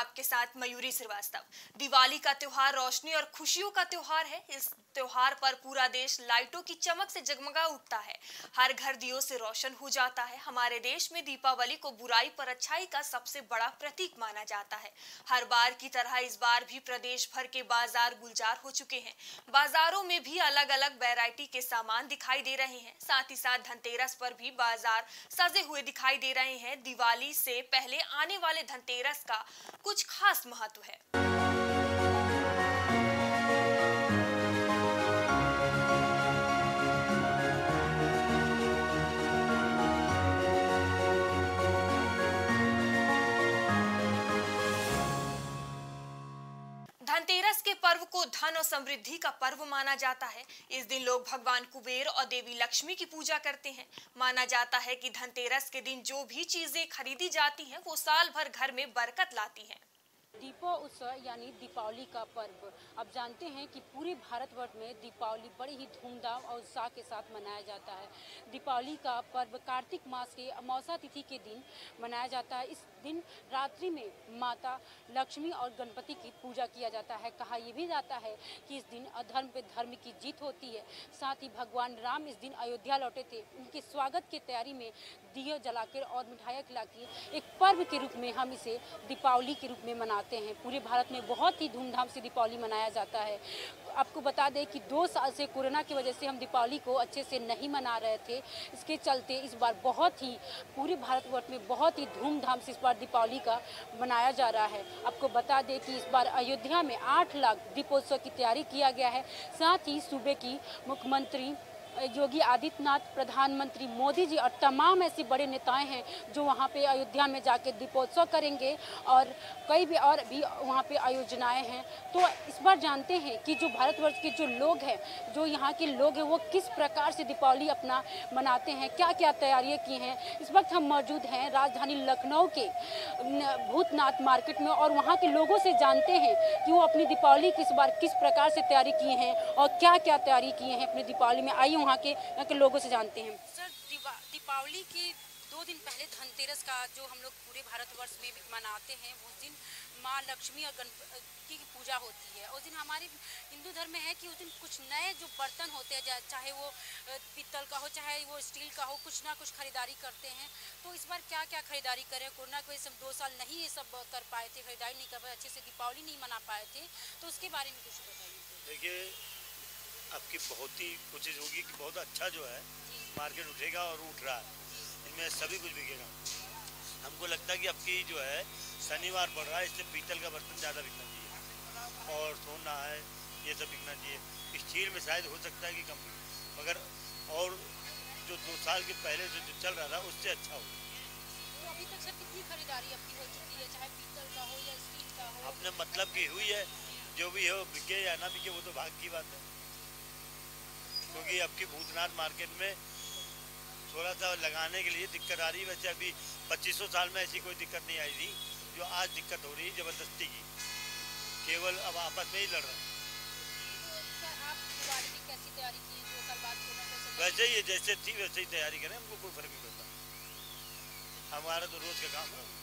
आपके साथ मयूरी श्रीवास्तव। दिवाली का त्योहार रोशनी और खुशियों का त्योहार है। इस त्योहार पर पूरा देश लाइटों की चमक से जगमगा उठता है। हर घर दियों से रोशन हो जाता है। हमारे देश में दीपावली को बुराई पर अच्छाई का सबसे बड़ा प्रतीक माना जाता है। हर बार की तरह इस बार भी प्रदेश भर के बाज़ार गुलजार हो चुके हैं। बाजारों में भी अलग अलग वैरायटी के सामान दिखाई दे रहे हैं। साथ ही साथ धनतेरस पर भी बाज़ार सजे हुए दिखाई दे रहे हैं। दिवाली से पहले आने वाले धनतेरस का कुछ खास महत्व है। धनतेरस के पर्व को धन और समृद्धि का पर्व माना जाता है। इस दिन लोग भगवान कुबेर और देवी लक्ष्मी की पूजा करते हैं। माना जाता है कि धनतेरस के दिन जो भी चीज़ें खरीदी जाती हैं, वो साल भर घर में बरकत लाती हैं। दीपो उत्सव यानी दीपावली का पर्व। अब जानते हैं कि पूरे भारतवर्ष में दीपावली बड़ी ही धूमधाम और उत्साह के साथ मनाया जाता है। दीपावली का पर्व कार्तिक मास के अमावसा तिथि के दिन मनाया जाता है। इस दिन रात्रि में माता लक्ष्मी और गणपति की पूजा किया जाता है। कहा यह भी जाता है कि इस दिन अधर्म पे धर्म की जीत होती है। साथ ही भगवान राम इस दिन अयोध्या लौटे थे। उनके स्वागत की तैयारी में दिए जलाकर और मिठाइयाँ खिलाकर एक पर्व के रूप में हम इसे दीपावली के रूप में मनाते हैं। पूरे भारत में बहुत ही धूमधाम से दीपावली मनाया जाता है। आपको बता दें कि दो साल से कोरोना की वजह से हम दीपावली को अच्छे से नहीं मना रहे थे। इसके चलते इस बार बहुत ही, पूरे भारतवर्ष में बहुत ही धूमधाम से इस बार दीपावली का मनाया जा रहा है। आपको बता दें कि इस बार अयोध्या में आठ लाख दीपोत्सव की तैयारी किया गया है। साथ ही सूबे की मुख्यमंत्री योगी आदित्यनाथ, प्रधानमंत्री मोदी जी और तमाम ऐसे बड़े नेताएँ हैं जो वहाँ पे अयोध्या में जाके दीपोत्सव करेंगे और कई भी और भी वहाँ पे आयोजनाएँ हैं। तो इस बार जानते हैं कि जो भारतवर्ष के जो लोग हैं, जो यहाँ के लोग हैं, वो किस प्रकार से दीपावली अपना मनाते हैं क्या क्या तैयारियाँ की हैं? इस वक्त हम मौजूद हैं राजधानी लखनऊ के भूतनाथ मार्केट में और वहाँ के लोगों से जानते हैं कि वो अपनी दीपावली किस बार किस प्रकार से तैयारी किए हैं और क्या क्या तैयारी किए हैं अपनी दीपावली में। आइए वहाँ के के लोगों से जानते हैं। सर दीपावली के दो दिन पहले धनतेरस का जो हम लोग पूरे भारतवर्ष में मनाते हैं उस दिन माँ लक्ष्मी और गणपति की पूजा होती है। उस दिन हमारे हिंदू धर्म में है कि उस दिन कुछ नए जो बर्तन होते हैं चाहे वो पीतल का हो चाहे वो स्टील का हो कुछ ना कुछ खरीदारी करते हैं। तो इस बार क्या क्या खरीदारी करें? कोरोना की वजह से दो साल नहीं ये सब कर पाए थे खरीदारी नहीं कर पाए अच्छे से दीपावली नहीं मना पाए थे। तो उसके बारे में कुछ बताइए। देखिए आपकी बहुत ही कोशिश होगी कि बहुत अच्छा जो है मार्केट उठेगा और उठ रहा है। इनमें सभी कुछ बिकेगा। हमको लगता है कि आपकी जो है शनिवार बढ़ रहा है इससे पीतल का बर्तन ज़्यादा बिकना चाहिए। और सोना है ये सब बिकना चाहिए। स्टील में शायद हो सकता है कि कम मगर और जो दो साल के पहले से जो चल रहा था उससे अच्छा हो। तो अभी तक सर कितनी खरीदारी आपकी हो चुकी है चाहे पीतल का हो या स्टील का हो? अपने मतलब की हुई है जो भी हो बिके या ना बिके वो तो भाग की बात है। क्योंकि आपकी भूतनाथ मार्केट में थोड़ा सा लगाने के लिए दिक्कत आ रही है। वैसे अभी पच्चीसों साल में ऐसी कोई दिक्कत नहीं आई थी, जो आज दिक्कत हो रही है ज़बरदस्ती की। केवल अब आपस में ही लड़ रहे हैं। वैसे ही, जैसे थी, वैसे ही तैयारी करें, हमको कोई फ़र्क नहीं पड़ता। हमारा तो रोज का काम है।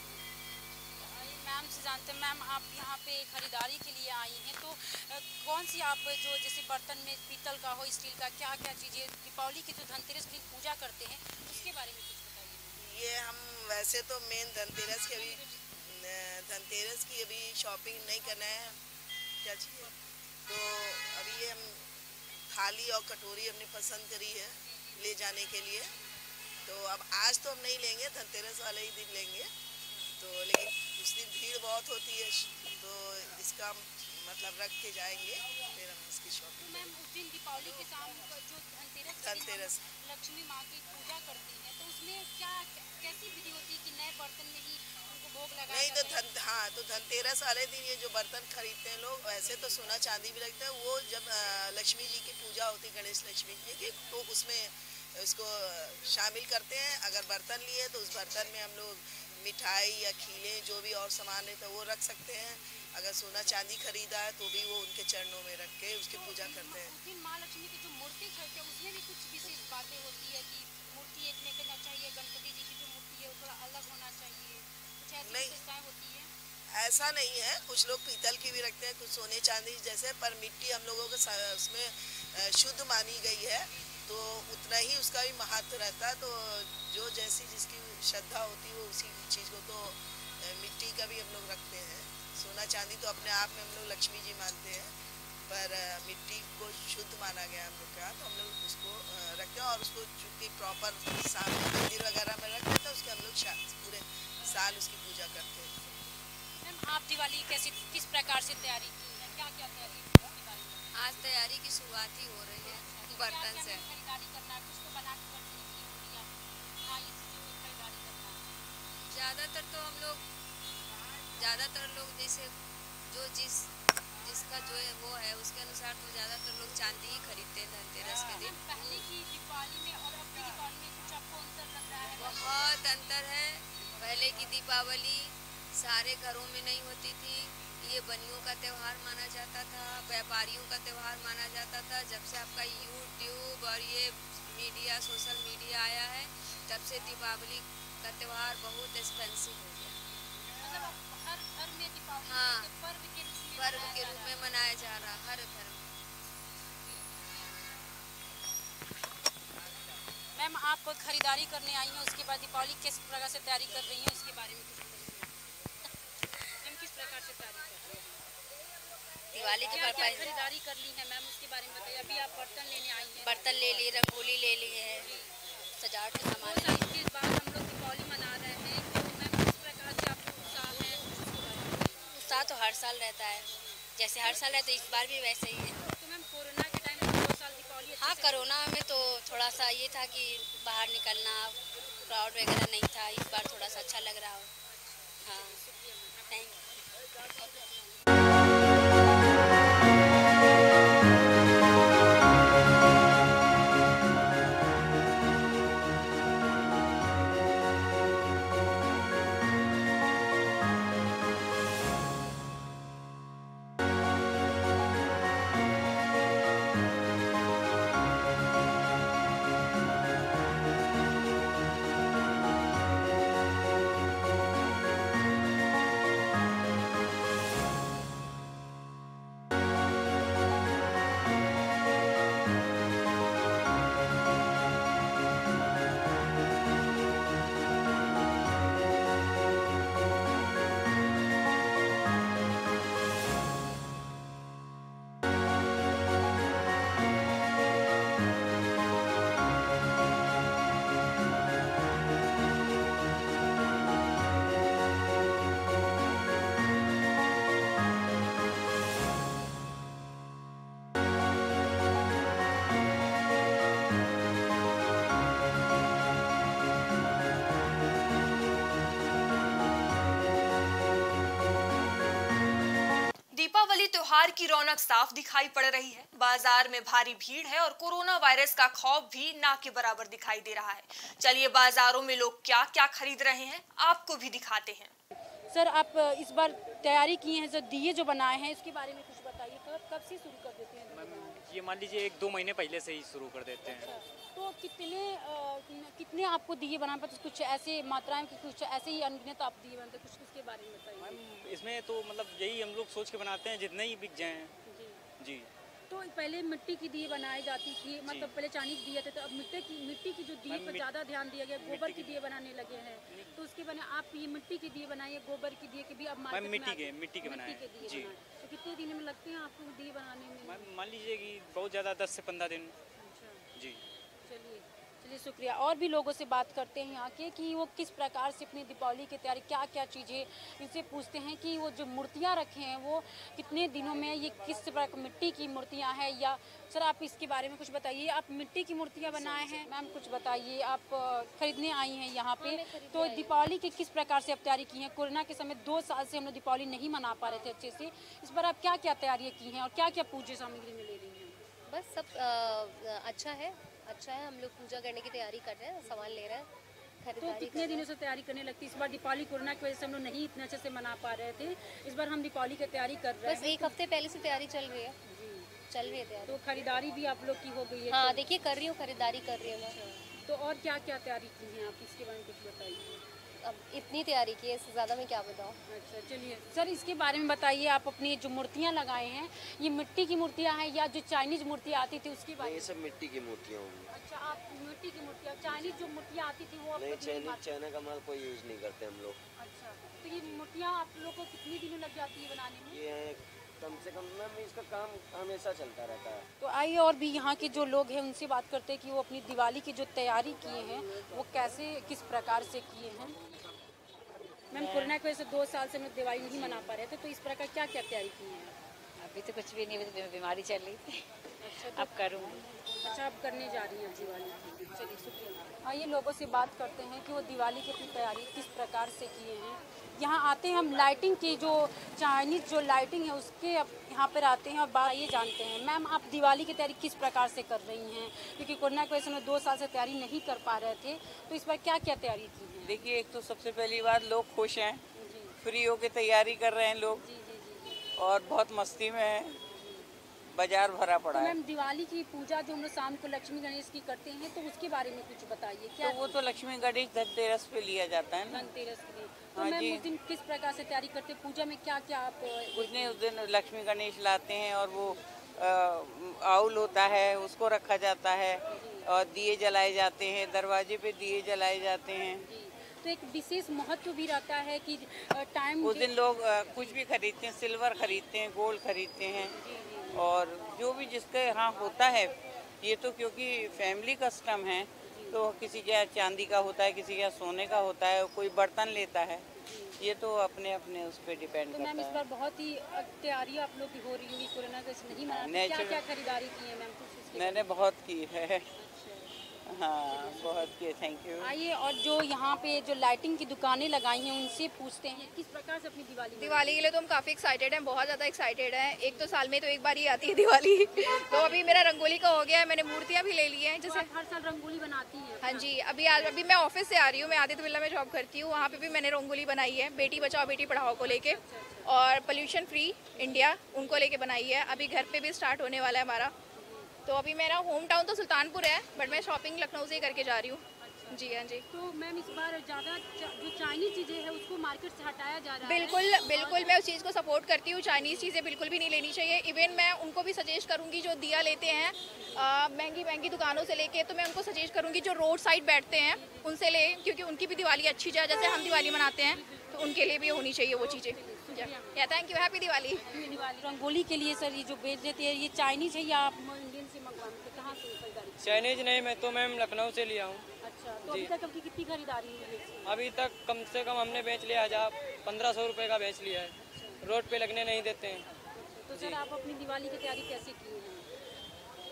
मैम से जानते हैं मैम, आप यहाँ पे खरीदारी के लिए आई हैं तो कौन सी आप जो जैसे बर्तन में पीतल का हो, स्टील का क्या क्या चीज़ें, दीपावली की जो धनतेरस की पूजा करते हैं, उसके बारे में कुछ बताइए। ये हम वैसे तो मेन धनतेरस के अभी धनतेरस की अभी शॉपिंग नहीं करना है। क्या चाहिए? तो अभी ये हम थाली और कटोरी हमने पसंद करी है, ले जाने के लिए। तो अब आज तो हम नहीं लेंगे, धनतेरस वाले ही दिन लेंगे। तो लेकिन उस दिन भीड़ बहुत होती है तो इसका मतलब रख के जाएँगे फिर हम इसकी शॉपिंग मैम उस दिन दीपावली के शाम जो धनतेरस धनतेरस। लक्ष्मी माँ की पूजा करते हैं तो उसमें क्या कैसी विधि होती है कि नए बर्तन में ही उनको भोग लगाया नहीं तो धन हाँ तो धनतेरस वाले दिन ये जो बर्तन खरीदते हैं लोग वैसे तो सोना चांदी भी लगता है वो जब लक्ष्मी जी की पूजा होती है गणेश लक्ष्मी जी की तो उसमें उसको शामिल करते हैं अगर बर्तन लिए तो उस बर्तन में हम लोग मिठाई या खीले जो भी और सामान है तो वो रख सकते हैं। अगर सोना चांदी खरीदा है तो भी वो उनके चरणों में रख के उसकी पूजा करते हैं। उस माँ लक्ष्मी की जो मूर्ति खरीदते हैं उसमें भी कुछ विशेष बातें होती है कि मूर्ति एक में करना चाहिए गणपति जी की जो मूर्ति है वो थोड़ा अलग होना चाहिए। कुछ ऐसी। होती है? ऐसा नहीं है। कुछ लोग पीतल की भी रखते हैं कुछ सोने चांदी जैसे पर मिट्टी हम लोगों के उसमें शुद्ध मानी गई है। तो उतना ही उसका भी महत्व रहता है। तो जो जैसी जिसकी श्रद्धा होती है वो उसी चीज़ को तो मिट्टी का भी हम लोग रखते हैं। सोना चांदी तो अपने आप में हम लोग लक्ष्मी जी मानते हैं पर मिट्टी को शुद्ध माना गया हम लोग का तो हम लोग उसको रखते हैं और उसको चूँकि प्रॉपर सामने मंदिर वगैरह में रखते हैं तो उसके हम लोग पूरे साल उसकी पूजा करते हैं। मैम आप दिवाली कैसे किस प्रकार से तैयारी की है? क्या क्या तैयारी? आज तैयारी की शुरुआत ही हो रही है। बर्तन से। तो हाँ ज़्यादातर तो हम लोग ज़्यादातर लोग जैसे जो जिस जिसका जो है वो है उसके अनुसार तो ज़्यादातर लोग चांदी ही खरीदते हैं धनतेरस के दिन। पहले की दीपावली में और अब की में कुछ आपको अंतर लग रहा है? बहुत अंतर है। पहले की दीपावली सारे घरों में नहीं होती थी। ये बनियों का त्यौहार माना जाता था व्यापारियों का त्यौहार माना जाता था। जब से आपका यूट्यूब और ये मीडिया सोशल मीडिया आया है तब से दीपावली का त्यौहार बहुत एक्सपेंसिव हो गया। मतलब हर में दीपावली हाँ। पर्व के रूप में पर्व मनाया के जा रूप रहा में मनाया जा रहा हर घर में। मैम आप खरीदारी करने आई हैं उसके बाद दीपावली किस प्रकार से तैयारी कर रही हैं इसके बारे में कुछ बताइए मैम किस प्रकार से तैयारी कर रही हैं दिवाली के क्या खरीदारी कर ली है मैम? उसके बारे में बताइए। अभी आप बर्तन लेने आई हैं। बर्तन ले लिए रंगोली ले लिए है। सजावट के सामान साल के बाद हम लोग दीपावली मना रहे हैं। तो मैम किस प्रकार से आपको उत्साह है। उत्साह तो हर साल रहता है। जैसे हर साल है तो इस बार भी वैसे ही है। तो मैम कोरोना के टाइम में दो साल दीपावली हाँ कोरोना में तो थोड़ा सा ये था कि बाहर निकलना क्राउड वगैरह नहीं था। इस बार थोड़ा सा अच्छा लग रहा हाँ। दीपावली त्योहार की रौनक साफ़ दिखाई पड़ रही है। बाज़ार में भारी भीड़ है और कोरोना वायरस का खौफ भी ना के बराबर दिखाई दे रहा है। चलिए बाजारों में लोग क्या क्या खरीद रहे हैं आपको भी दिखाते हैं। सर आप इस बार तैयारी किए हैं जो दिए जो बनाए हैं इसके बारे में कुछ बताइए। कब कब से शुरू कर देते हैं? ये मान लीजिए एक दो महीने पहले से ही शुरू कर देते हैं। अच्छा। तो कितने अ, कितने आपको दिए बनाने पर कुछ ऐसे मात्राएँ कि कुछ ऐसे ही अनगिनत आप दिए बनाते कुछ उसके बारे में बताइए। मैम इसमें तो मतलब यही हम लोग सोच के बनाते हैं जितने ही बिक जाएँ। जी। जी। तो पहले मिट्टी की दिए बनाई जाती थी मतलब पहले चांदी के दिए थे तो अब मिट्टी की मिट्टी की जो दिए पर ज़्यादा ध्यान दिया गया गोबर की दिए बनाने लगे हैं। तो उसके बने आप ये मिट्टी के दिए बनाइए गोबर की दिए के भी अब मार्केट मिट्टी के- मिट्टी के बनाए। तो कितने दिन में लगते हैं आपको दिए बनाने में? मान लीजिए कि बहुत ज़्यादा दस से पंद्रह दिन। चलिए शुक्रिया। और भी लोगों से बात करते हैं यहाँ के कि वो किस प्रकार से अपनी दीपावली की तैयारी क्या क्या चीज़ें इनसे पूछते हैं कि वो जो मूर्तियाँ रखे हैं वो कितने दिनों में ये किस प्रकार मिट्टी की मूर्तियाँ हैं या सर आप इसके बारे में कुछ बताइए। आप मिट्टी की मूर्तियाँ बनाए हैं? मैम कुछ बताइए। आप खरीदने आई हैं यहाँ पे। तो दीपावली की किस प्रकार से आप तैयारी की हैं? कोरोना के समय दो साल से हम लोग दीपावली नहीं मना पा रहे थे अच्छे से। इस बार आप क्या क्या तैयारियाँ की हैं और क्या क्या पूजे सामग्री में ले रही हैं? बस सब अच्छा है। अच्छा है हम लोग पूजा करने की तैयारी कर रहे हैं सामान ले रहे हैं तो कितने दिनों से तैयारी करने लगती है? इस बार दीपावली कोरोना की वजह से हम लोग नहीं इतने अच्छे से मना पा रहे थे। इस बार हम दीपावली की तैयारी कर रहे हैं। बस एक हफ़्ते पहले से तैयारी चल रही है। चल रही है तैयारी। तो खरीदारी भी आप लोग की हो गई है? हाँ देखिए कर रही हूँ खरीदारी कर रही हूँ मैं। तो और क्या क्या तैयारी की है आप? इसके बारे में कुछ बताइए। अब इतनी तैयारी की है इससे ज़्यादा मैं क्या बताऊँ? अच्छा चलिए। सर इसके बारे में बताइए आप अपनी जो मूर्तियाँ लगाए हैं ये मिट्टी की मूर्तियाँ हैं या जो चाइनीज़ मूर्तियाँ आती थी उसके बारे ये में? सब मिट्टी की मूर्तियाँ होंगी। अच्छा आप मिट्टी की मूर्तियाँ चाइनीज़ जो मूर्तियाँ आती थी वो आप नहीं कभी चाइना चाइना का माल कोई यूज़ नहीं करते हम लोग। अच्छा तो ये मूर्तियाँ आप लोग को कितनी दिनों लग जाती है बनाने में? ये कम से कम मैम इसका काम हमेशा चलता रहता है। तो आइए और भी यहाँ के जो लोग हैं उनसे बात करते हैं कि वो अपनी दिवाली की जो तैयारी किए हैं वो कैसे किस प्रकार से किए हैं? मैम कोरोना की वजह से दो साल से हम दिवाली नहीं मना पा रहे थे तो इस प्रकार क्या क्या तैयारी की है? अभी तो कुछ भी नहीं अभी तो बीमारी चल रही थी। अच्छा तो अब करूँगी अच्छा आप करने जा रही हैं दिवाली। की चलिए शुक्रिया। आइए लोगों से बात करते हैं कि वो दिवाली की अपनी तैयारी किस प्रकार से किए हैं। यहाँ आते हैं हम लाइटिंग की जो चाइनीज़ जो लाइटिंग है उसके अब यहाँ पर आते हैं और बात ये जानते हैं। मैम आप दिवाली की तैयारी किस प्रकार से कर रही हैं? क्योंकि कोरोना की वजह से दो साल से तैयारी नहीं कर पा रहे थे तो इस बार क्या क्या तैयारी की है? देखिए एक तो सबसे पहली बात लोग खुश हैं। फ्री होके तैयारी कर रहे हैं लोग। और बहुत मस्ती में हैं। बाज़ार भरा पड़ा तो है। मैम दिवाली की पूजा जो हम लोग शाम को लक्ष्मी गणेश की करते हैं तो उसके बारे में कुछ बताइए। क्या तो वो तो लक्ष्मी गणेश धनतेरस पे लिया जाता है धनतेरस के लिए। तो हाँ मैम जी। उस दिन किस प्रकार से तैयारी करते हैं? पूजा में क्या क्या आप उस दिन उस दिन लक्ष्मी गणेश लाते हैं और वो आउल होता है उसको रखा जाता है और दिए जलाए जाते हैं दरवाजे पे दिए जलाए जाते हैं। तो एक विशेष महत्व भी रहता है कि टाइम उस दिन लोग कुछ भी खरीदते हैं सिल्वर खरीदते हैं गोल्ड खरीदते हैं। और जो भी जिसके यहाँ होता है ये तो क्योंकि फैमिली कस्टम है तो किसी के यहाँ चांदी का होता है किसी के यहाँ सोने का होता है कोई बर्तन लेता है ये तो अपने अपने उस पर डिपेंड तो मैम इस बार बहुत ही तैयारी आप लोग की हो रही होगी कोरोना का नहीं मना क्या क्या खरीदारी की है मैम मैंने बहुत की है। हाँ बहुत की थैंक यू आइए और जो यहाँ पे जो लाइटिंग की दुकानें लगाई हैं उनसे पूछते हैं किस प्रकार से अपनी दिवाली दिवाली के लिए तो हम काफ़ी एक्साइटेड हैं बहुत ज़्यादा एक्साइटेड हैं। एक तो साल में तो एक बार ही आती है दिवाली। तो अभी मेरा रंगोली का हो गया है मैंने मूर्तियाँ भी ले ली हैं जैसे हर साल रंगोली बनाती है? हाँ जी अभी आज अभी मैं ऑफ़िस से आ रही हूँ मैं आदित्य बिरला में जॉब करती हूँ वहाँ पे भी मैंने रंगोली बनाई है बेटी बचाओ बेटी पढ़ाओ को लेके। और पोल्यूशन फ्री इंडिया उनको लेके बनाई है। अभी घर पे भी स्टार्ट होने वाला है हमारा। तो अभी मेरा होम टाउन तो सुल्तानपुर है बट मैं शॉपिंग लखनऊ से ही करके जा रही हूँ। जी हाँ जी। तो मैम इस बार ज़्यादा चा- जो चाइनीज़ चीज़ें हैं उसको मार्केट से हटाया जा रहा है। बिल्कुल बिल्कुल मैं उस चीज़ को सपोर्ट करती हूँ। चाइनीज़ चीज़ें बिल्कुल भी नहीं लेनी चाहिए। इवन मैं उनको भी सजेस्ट करूँगी जो दिया लेते हैं महँगी महँगी दुकानों से लेके तो मैं उनको सजेस्ट करूँगी जो रोड साइड बैठते हैं उनसे ले क्योंकि उनकी भी दिवाली अच्छी जाए जैसे हम दिवाली मनाते हैं तो उनके लिए भी होनी चाहिए वो चीज़ें। या thank you happy Diwali Diwali rangoli के लिए सर ये जो बेच देते हैं ये चाइनीज़ है या आप इंडियन से मंगवाते हैं कहाँ से खरीदारी चाइनीज़ नहीं मैं तो मैम लखनऊ से लिया हूँ। अच्छा तो अभी तक आपकी कितनी खरीदारी है? अभी तक कम से कम हमने बेच लिया हज़ार पंद्रह सौ रुपये का बेच लिया है। रोड पे लगने नहीं देते हैं। तो सर आप अपनी दिवाली की तैयारी कैसे की है?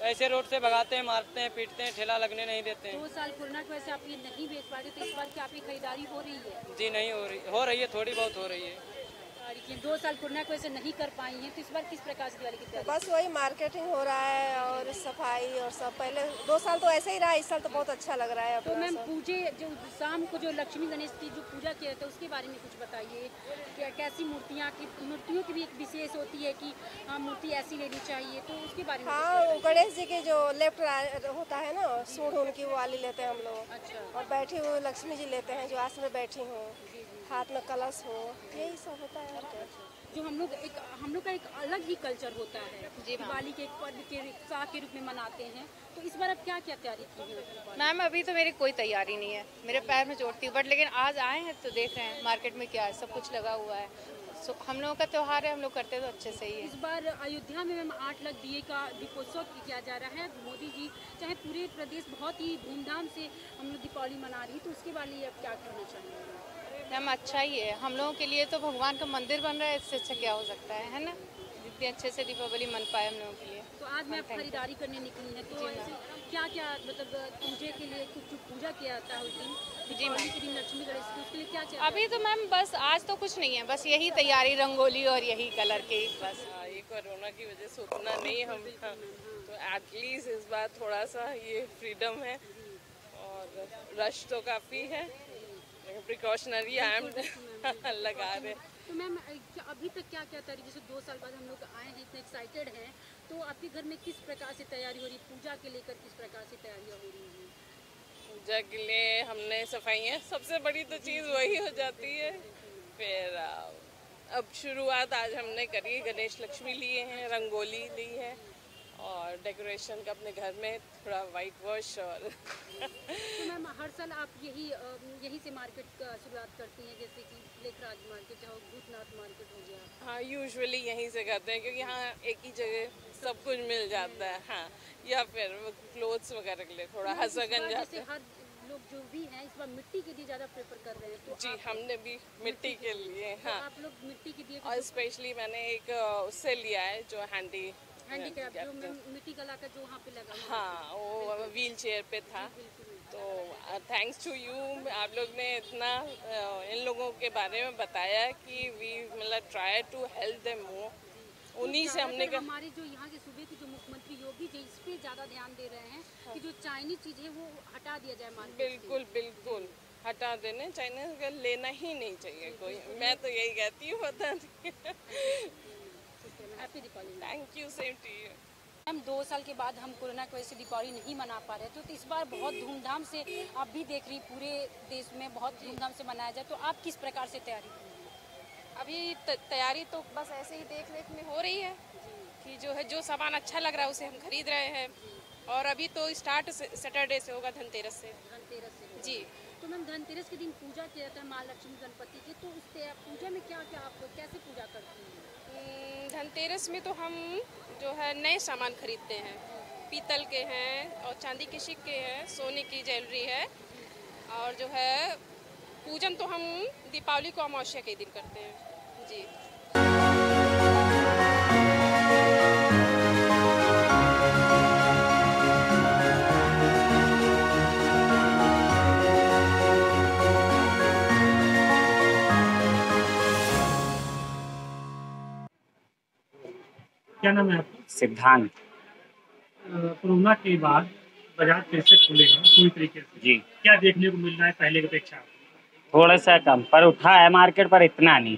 ऐसे रोड से भगाते हैं मारते हैं पीटते हैं ठेला लगने नहीं देते हैं। दो साल कोरोना की वजह से आप ये नहीं बेच पाते तो इस बार क्या आपकी खरीदारी हो रही है? जी नहीं हो रही हो रही है थोड़ी बहुत हो रही है। लेकिन दो साल कोरोना की वजह से नहीं कर पाई हैं तो इस बार किस प्रकार से दिवाली की तैयारी बस वही मार्केटिंग हो रहा है और सफ़ाई और सब। पहले दो साल तो ऐसे ही रहा इस साल तो बहुत अच्छा लग रहा है तो मैम पूजे जो शाम को जो लक्ष्मी गणेश की जो पूजा किया जाता है उसके बारे में कुछ बताइए क्या कैसी मूर्तियाँ की मूर्तियों की भी एक विशेष होती है कि हाँ मूर्ति ऐसी लेनी चाहिए तो उसके बारे में हाँ गणेश जी की जो लेफ़्ट होता है ना सूढ़ उनकी वो वाली लेते हैं हम लोग। अच्छा। और बैठी हुई लक्ष्मी जी लेते हैं जो आसन में बैठी हूँ। हाथ में कलश हो यही सब होता है और जो हम लोग एक हम लोग का एक अलग ही कल्चर होता है। दिवाली के एक पर्व के उत्साह के रूप में मनाते हैं। तो इस बार अब क्या क्या तैयारी की है मैम अभी तो मेरी कोई तैयारी नहीं है। मेरे पैर में चोट थी बट लेकिन आज आए हैं तो देख रहे हैं मार्केट में क्या है सब कुछ लगा हुआ है। सो हम लोगों का त्यौहार है हम लोग करते तो अच्छे से ही है। इस बार अयोध्या में मैम आठ लाख दिए का दीपोत्सव किया जा रहा है। मोदी जी चाहे पूरे प्रदेश बहुत ही धूमधाम से हम लोग दीपावली मना रही है तो उसके बारे में अब क्या कहना चाहेंगे? मैम अच्छा ही है। हम लोगों के लिए तो भगवान का मंदिर बन रहा है इससे अच्छा क्या हो सकता है है ना? जितने अच्छे से दीपावली मन पाए हम लोगों के लिए। तो आज मैं खरीदारी करने निकली है तो ऐसे क्या क्या मतलब पूजे के लिए कुछ पूजा किया जाता है उस दिन? क्या चाहिए अभी तो मैम बस आज तो कुछ नहीं है बस यही तैयारी रंगोली और यही कलर की बस। ये कोरोना की वजह से उतना नहीं हम तो एटलीस्ट इस बार थोड़ा सा ये फ्रीडम है और रश तो काफ़ी है। प्रिकॉशनरी आई एम लगा रहे तो मैम अभी तक क्या क्या तैयारी जैसे दो साल बाद हम लोग आए हैं इतने एक्साइटेड हैं तो आपके घर में किस प्रकार से तैयारी हो रही है पूजा के लेकर किस प्रकार से तैयारियाँ हो रही हैं? पूजा के लिए हमने सफ़ाई है सबसे बड़ी तो चीज़ वही हो जाती है। फिर अब शुरुआत आज हमने करी गणेश लक्ष्मी लिए हैं रंगोली ली है। और डेकोरेशन का अपने घर में थोड़ा वाइट वॉश और तो मैम हर साल आप यही यही से मार्केट का शुरुआत करती हैं जैसे कि लेखराज मार्केट हो भूतनाथ मार्केट हो गया। हाँ यूजुअली यहीं से करते हैं क्योंकि यहाँ एक ही जगह सब कुछ मिल जाता है हाँ या फिर क्लोथ्स वगैरह के लिए थोड़ा हंसगन जाते हैं। लोग जो भी हैं इस बार मिट्टी के दिए ज़्यादा प्रेफर कर रहे हैं तो जी हमने भी मिट्टी के लिए तो हाँ। आप लोग मिट्टी के दिए और स्पेशली मैंने एक उससे लिया है जो हैंडी हैंडीक्राफ्ट जो मिट्टी कला का जो वहाँ पे लगा हाँ। वो व्हील चेयर पे था। तो थैंक्स टू यू आप लोग ने इतना इन लोगों के बारे में बताया कि वी मतलब try to help them more उन्हीं से हमने कर... हमारे जो यहाँ के सूबे के जो मुख्यमंत्री योगी जी इस पे ज़्यादा ध्यान दे रहे हैं हाँ। कि जो चाइनीज़ चीज़ है वो हटा दिया जाए मार्केट बिल्कुल बिल्कुल। हटा देने चाइनीज़ का लेना ही नहीं चाहिए कोई। मैं तो यही कहती हूँ पता नहीं। Happy Deepawali thank you same to you हम दो साल के बाद हम कोरोना की वजह से दीपावली नहीं मना पा रहे तो इस बार बहुत धूमधाम से आप भी देख रही पूरे देश में बहुत धूमधाम से मनाया जाए तो आप किस प्रकार से तैयारी अभी तैयारी तो बस ऐसे ही देख रेख में हो रही है कि जो है जो सामान अच्छा लग रहा है उसे हम खरीद रहे हैं। और अभी तो स्टार्ट सैटरडे से होगा धनतेरस से। धनतेरस से जी। तो मैम धनतेरस के दिन पूजा किया जाता है माँ लक्ष्मी गणपति की तो उस पूजा में क्या क्या आप कैसे पूजा करती हैं? धनतेरस में तो हम जो है नए सामान खरीदते हैं। पीतल के हैं और चांदी के सिक्के हैं, सोने की ज्वेलरी है और जो है पूजन तो हम दीपावली को अमावस्या के दिन करते हैं। जी। क्या नाम है आपका? सिद्धांत। कोरोना के बाद बाज़ार कैसे खुले हैं पूरी तरीके से। जी। क्या देखने को मिल रहा है पहले की अपेक्षा? थोड़ा सा कम पर उठा है मार्केट पर इतना नहीं।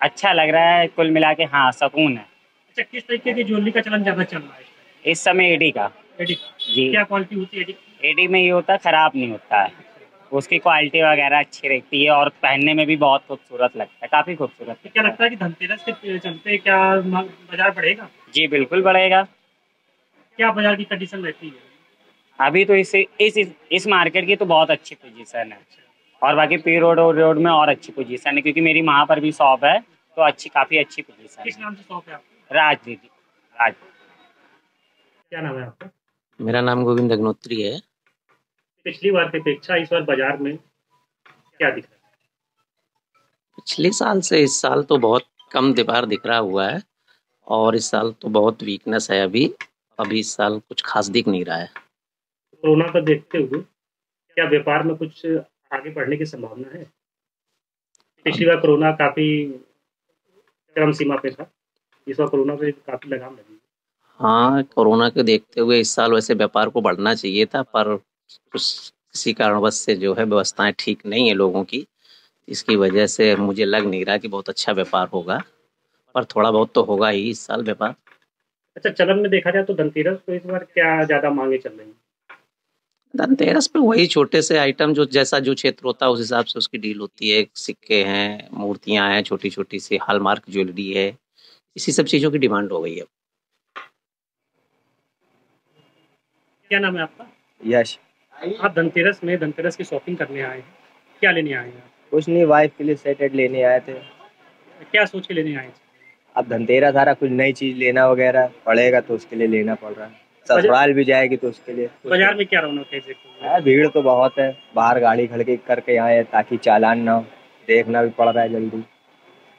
अच्छा लग रहा है कुल मिला के हाँ सुकून है। अच्छा किस तरीके की ज्वेलरी का चलन ज़्यादा चल रहा है इस समय एडी का। एडी जी। क्या क्वालिटी होती है एडी एडी में ये होता है खराब नहीं होता है। उसकी क्वालिटी वगैरह अच्छी रहती है और पहनने में भी बहुत खूबसूरत लगता है काफ़ी खूबसूरत क्या लगता है। कि धनतेरस के चलते क्या बाज़ार बढ़ेगा? जी बिल्कुल बढ़ेगा। क्या बाज़ार की कंडीशन रहती है? अभी तो इस इस इस मार्केट की तो बहुत अच्छी पोजीशन है। और बाकी पी रोड और रोड में और अच्छी पोजीशन है क्योंकि मेरी वहाँ पर भी शॉप है तो अच्छी काफ़ी अच्छी पोजीशन किस नाम से शॉप है राज दीदी राज। क्या नाम है आपका? मेरा नाम गोविंद अग्नोत्री है। पिछली बार की अपेक्षा इस बार बाज़ार में क्या दिख रहा है? पिछले साल से इस साल तो बहुत कम दीवार दिख रहा हुआ है और इस साल तो बहुत वीकनेस है अभी। अभी इस साल कुछ खास दिख नहीं रहा है। कोरोना को देखते हुए क्या व्यापार में कुछ आगे बढ़ने की संभावना है? पिछली बार कोरोना काफ़ी चरम सीमा पे था। इस बार कोरोना पे काफ़ी लगाम लगी हाँ कोरोना के देखते हुए इस साल वैसे व्यापार को बढ़ना चाहिए था पर कुछ किसी कारणवश से जो है व्यवस्थाएँ ठीक नहीं है लोगों की इसकी वजह से मुझे लग नहीं रहा कि बहुत अच्छा व्यापार होगा। पर थोड़ा बहुत तो होगा ही इस साल व्यापार। अच्छा चलन में देखा जाए तो धनतेरस को इस बार क्या ज़्यादा मांगे चल रही है? धनतेरस पे वही छोटे से आइटम जो जैसा जो क्षेत्र होता है उस हिसाब से उसकी डील होती है। सिक्के हैं मूर्तियाँ हैं छोटी छोटी सी हॉलमार्क ज्वेलरी है। इसी सब चीज़ों की डिमांड हो गई है। क्या नाम है आपका? यश। आप धनतेरस में धनतेरस की शॉपिंग करने आए हैं? क्या लेने आए हैं कुछ नहीं वाइफ के लिए सेटेड लेने आए थे। क्या सोच के लेने आए हैं अब धनतेरस सारा कुछ नई चीज़ लेना वगैरह पड़ेगा तो उसके लिए लेना पड़ रहा है। ससुराल भी जाएगी तो उसके लिए। बाज़ार में क्या रौनक है भीड़ तो बहुत है। बाहर गाड़ी खड़ के करके आए हैं ताकि चालान ना हो। देखना भी पड़ रहा है जल्दी।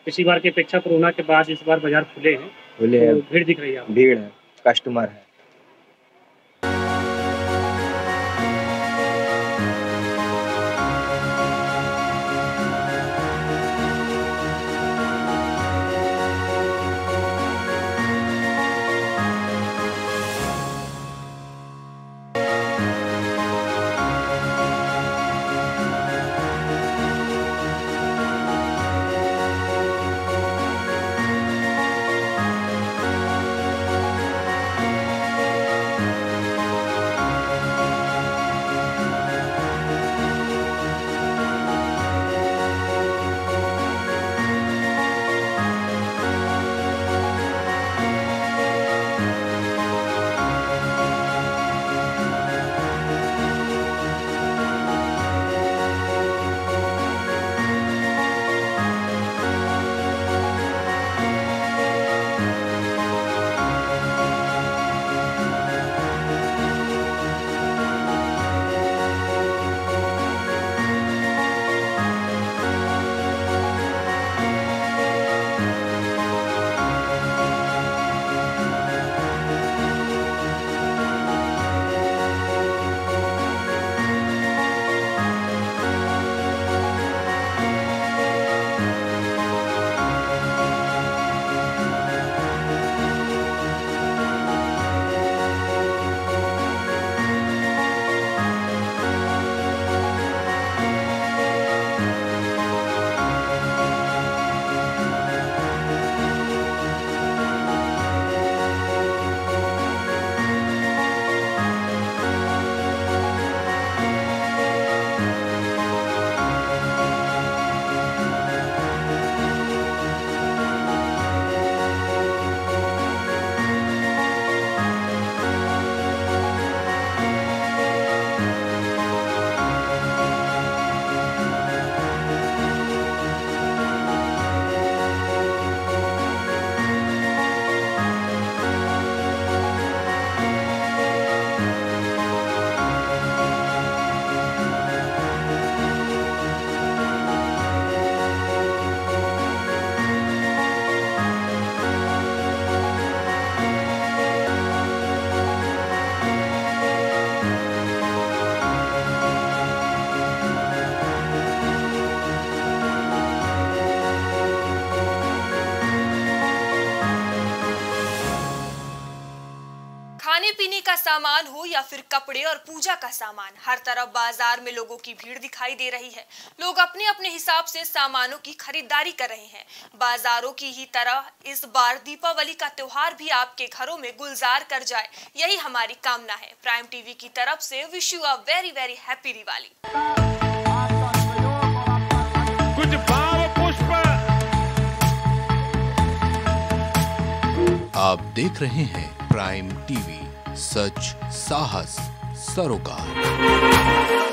पिछली बार की अपेक्षा कोरोना के बाद इस बार बाज़ार खुले हैं। खुले तो हैं। भीड़ दिख रही है भीड़ है कस्टमर है। पीने का सामान हो या फिर कपड़े और पूजा का सामान हर तरफ़ बाज़ार में लोगों की भीड़ दिखाई दे रही है। लोग अपने अपने हिसाब से सामानों की खरीदारी कर रहे हैं। बाजारों की ही तरह इस बार दीपावली का त्योहार भी आपके घरों में गुलजार कर जाए यही हमारी कामना है। प्राइम टीवी की तरफ़ से wish you a very very happy Diwali. कुछ भाव पुष्प। आप देख रहे हैं प्राइम टीवी। सच साहस सरोकार।